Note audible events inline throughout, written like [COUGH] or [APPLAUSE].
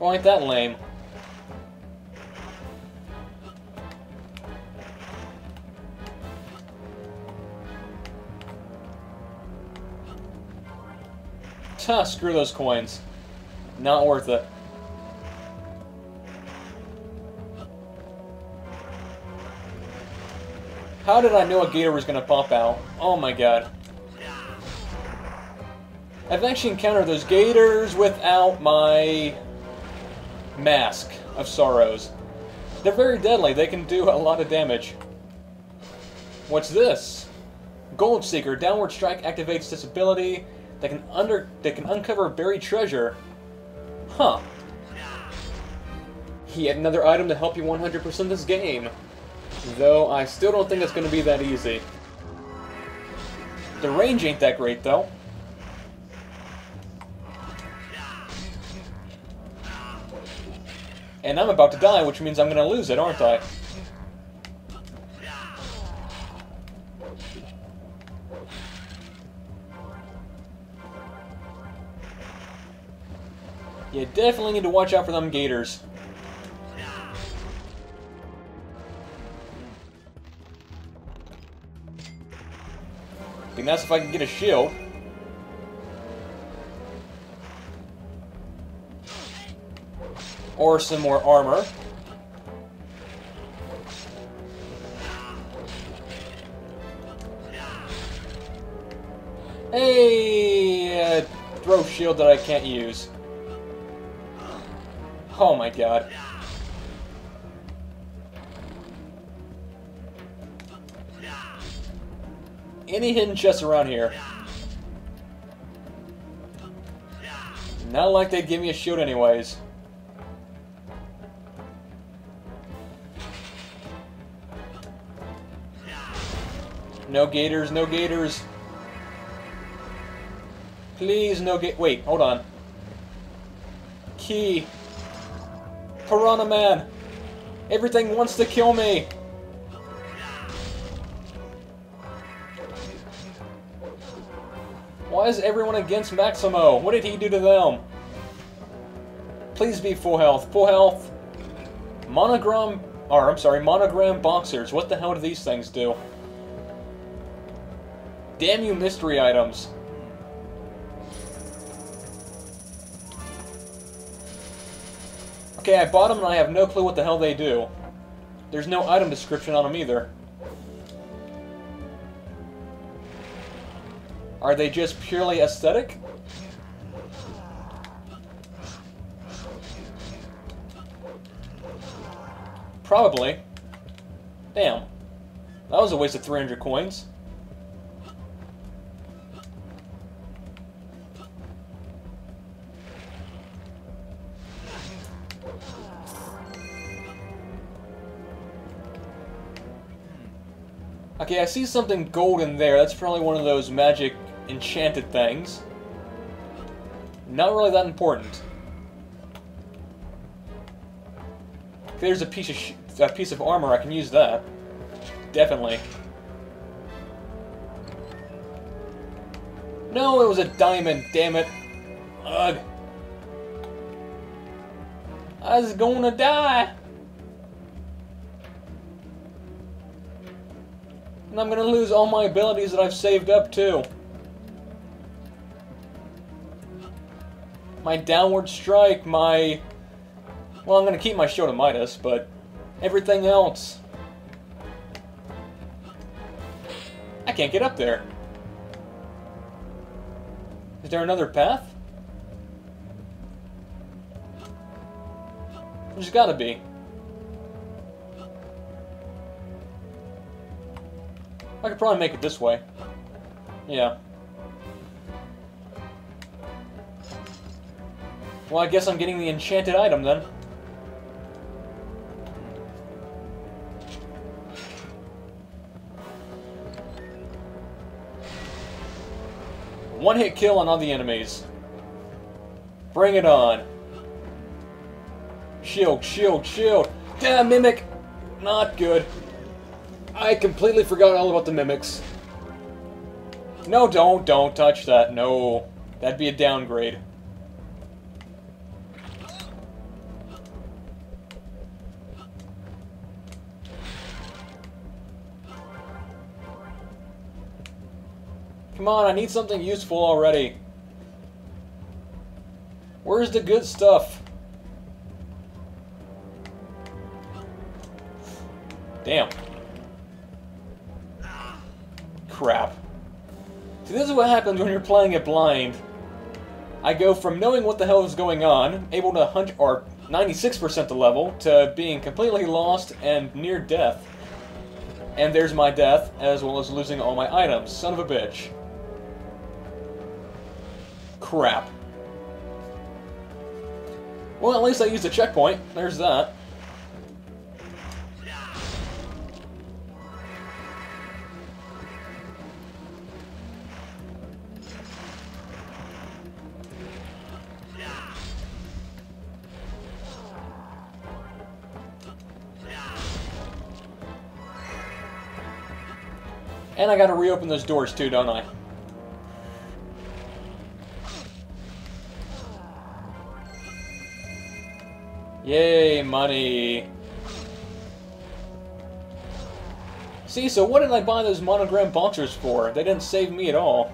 Oh, ain't that lame? Tuh, [LAUGHS] screw those coins. Not worth it. How did I know a gator was gonna pop out? Oh my god. I've actually encountered those gators without my mask of sorrows. They're very deadly. They can do a lot of damage. What's this? Gold Seeker. Downward strike activates this ability that can under that can uncover buried treasure. Huh. Yet another item to help you 100% this game. Though I still don't think it's going to be that easy. The range ain't that great though. And I'm about to die, which means I'm to lose it, aren't I? You definitely need to watch out for them gators. Be nice if I can get a shield. Or some more armor. Hey! Uh, throw shield that I can't use. Oh my god. Any hidden chests around here? Not like they'd give me a shield anyways. No gators, no gators. Please, no gate. Wait, hold on. Key. Piranha Man! Everything wants to kill me! Why is everyone against Maximo? What did he do to them? Please be full health. Full health. Monogram... Or, I'm sorry, monogram boxers. What the hell do these things do? Damn you mystery items. Okay, I bought them and I have no clue what the hell they do. There's no item description on them either. Are they just purely aesthetic? Probably. Damn. That was a waste of 300 coins. Okay, I see something golden there. That's probably one of those magic enchanted things. Not really that important. Okay, there's a piece of a piece of armor. I can use that. Definitely. No, it was a diamond. Damn it. Ugh. I was gonna die. And I'm gonna lose all my abilities that I've saved up too. My downward strike, my... Well, I'm gonna keep my of Midas, but everything else... I can't get up there. Is there another path? There's gotta be. I could probably make it this way. Yeah. Well, I guess I'm getting the enchanted item then. One hit kill on all the enemies. Bring it on. Shield, shield, shield. Damn, Mimic! Not good. I completely forgot all about the mimics. No, don't, don't touch that. No. That'd be a downgrade. Come on, I need something useful already. Where's the good stuff? Damn. Crap. See, this is what happens when you're playing it blind. I go from knowing what the hell is going on, able to hunt or 96% the level, to being completely lost and near death. And there's my death, as well as losing all my items. Son of a bitch. Crap. Well, at least I used a checkpoint. There's that. And I gotta reopen those doors too, don't I? Yay, money. See, so what did I buy those monogram bouncers for? They didn't save me at all.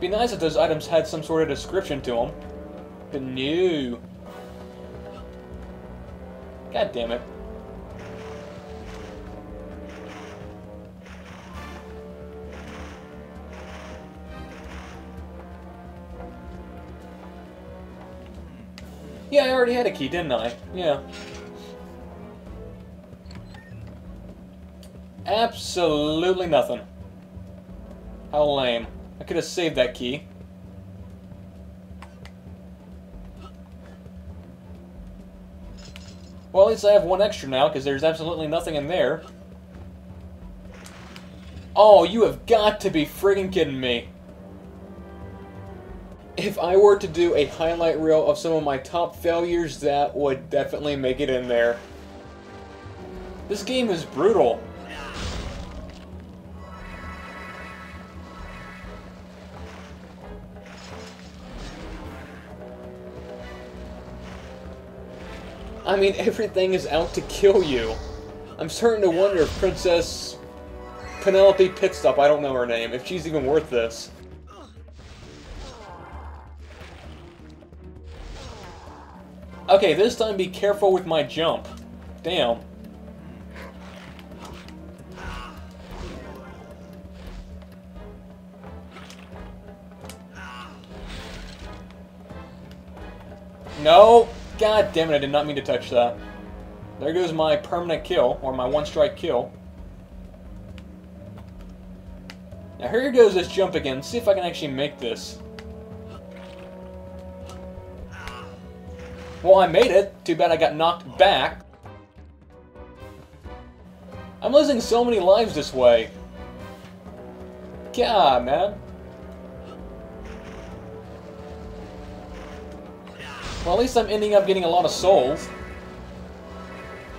Be nice if those items had some sort of description to them. But no. God damn it. Yeah, I already had a key, didn't I? Yeah. Absolutely nothing. How lame. I could have saved that key. Least I have one extra now, because there's absolutely nothing in there. Oh, you have got to be friggin' kidding me. If I were to do a highlight reel of some of my top failures, that would definitely make it in there. This game is brutal. I mean, everything is out to kill you. I'm starting to wonder if Princess Penelope Pitstop, I don't know her name, if she's even worth this. Okay, this time be careful with my jump. Damn. No! God damn it, I did not mean to touch that. There goes my permanent kill, or my one-strike kill. Now here goes this jump again. Let's see if I can actually make this. Well, I made it. Too bad I got knocked back. I'm losing so many lives this way. God, man. Well, at least I'm ending up getting a lot of souls.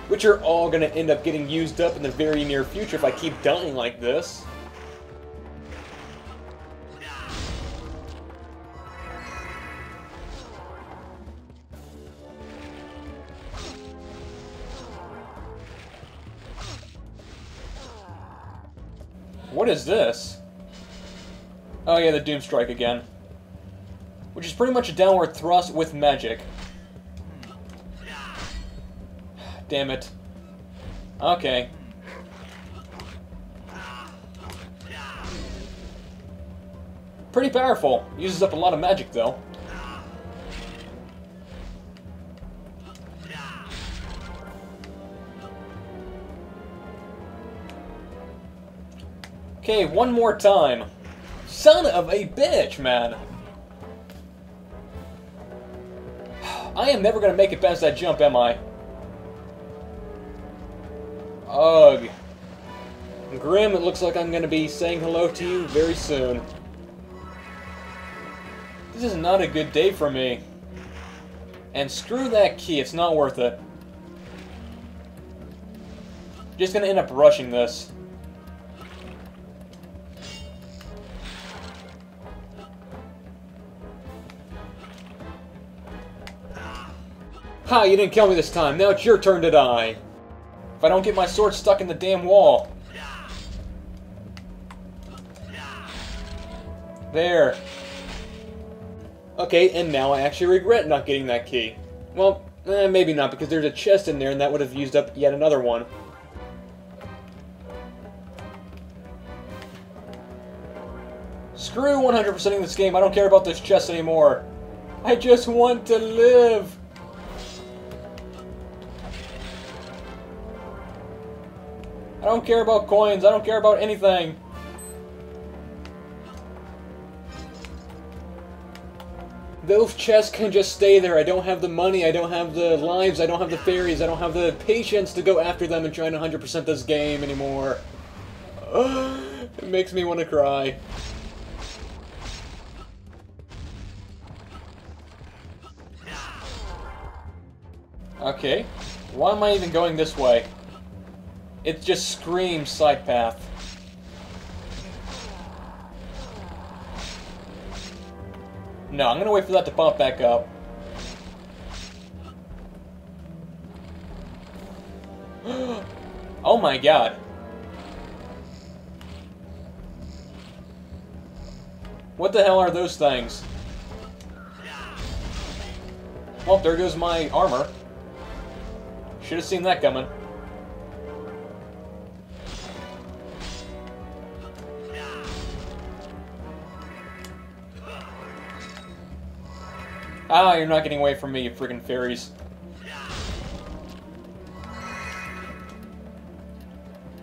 Which are all going to end up getting used up in the very near future if I keep dying like this. What is this? Oh yeah, the Doom Strike again. Which is pretty much a downward thrust with magic. Damn it. Okay. Pretty powerful. Uses up a lot of magic, though. Okay, one more time. Son of a bitch, man. I am never going to make it past that jump, am I? Ugh. Grim, it looks like I'm going to be saying hello to you very soon. This is not a good day for me. And screw that key, it's not worth it. Just gonna end up rushing this. Ha, you didn't kill me this time. Now it's your turn to die. If I don't get my sword stuck in the damn wall. There. Okay, and now I actually regret not getting that key. Well, eh, maybe not, because there's a chest in there, and that would have used up yet another one. Screw 100%ing this game, I don't care about this chest anymore. I just want to live! I don't care about coins, I don't care about anything. Those chests can just stay there. I don't have the money, I don't have the lives, I don't have the fairies, I don't have the patience to go after them and try to 100% this game anymore. [GASPS] it makes me want to cry. Okay. Why am I even going this way? It just screams side path. No, I'm gonna wait for that to pop back up. [GASPS] oh my god. What the hell are those things? Well, there goes my armor. Should have seen that coming. Ah, you're not getting away from me, you freaking fairies.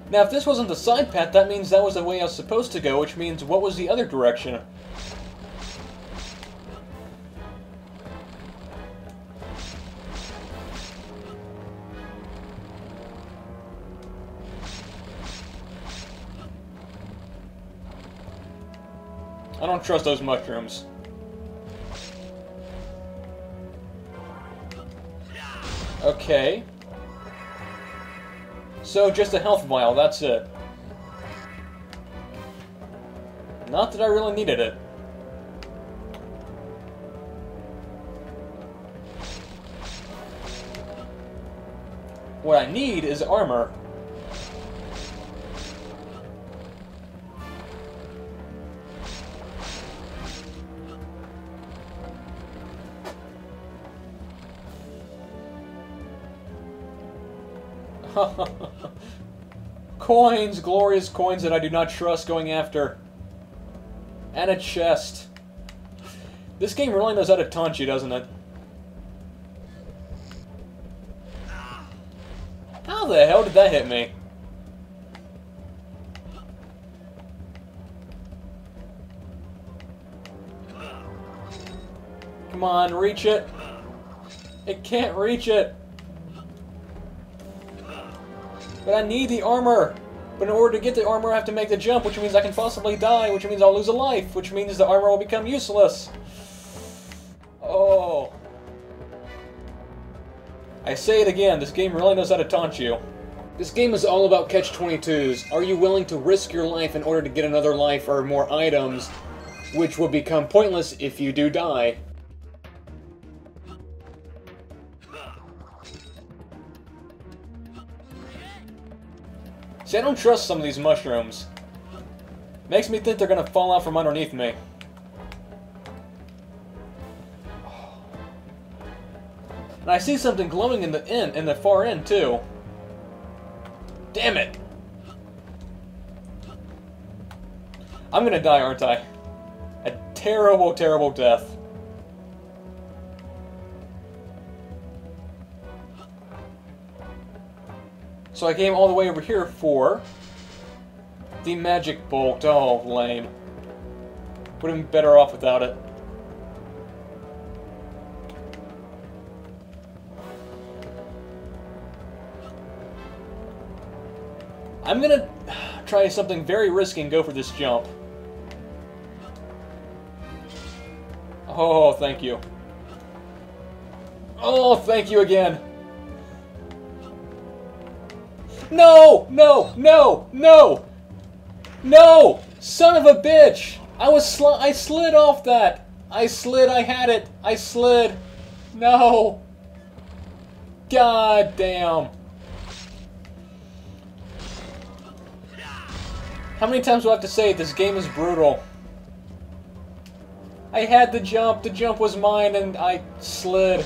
Now, if this wasn't the side path, that means that was the way I was supposed to go, which means what was the other direction? I don't trust those mushrooms. Okay. So, just a health vial, that's it. Not that I really needed it. What I need is armor. [LAUGHS] coins! Glorious coins that I do not trust going after. And a chest. This game really knows how to taunt you, doesn't it? How the hell did that hit me? Come on, reach it. It can't reach it. But I need the armor! But in order to get the armor, I have to make the jump, which means I can possibly die, which means I'll lose a life, which means the armor will become useless. Oh. I say it again, this game really knows how to taunt you. This game is all about catch-22s. Are you willing to risk your life in order to get another life or more items, which will become pointless if you do die? See, I don't trust some of these mushrooms. Makes me think they're gonna fall out from underneath me. And I see something glowing in the end, in the far end too. Damn it! I'm gonna die, aren't I? A terrible, terrible death. So I came all the way over here for the magic bolt. Oh, lame. Would have been better off without it. I'm gonna try something very risky and go for this jump. Oh, thank you. Oh, thank you again. No! No! No! No! No! Son of a bitch! I was sl I slid off that! I slid, I had it! I slid! No! God damn. How many times do I have to say? This game is brutal. I had the jump, the jump was mine, and I slid.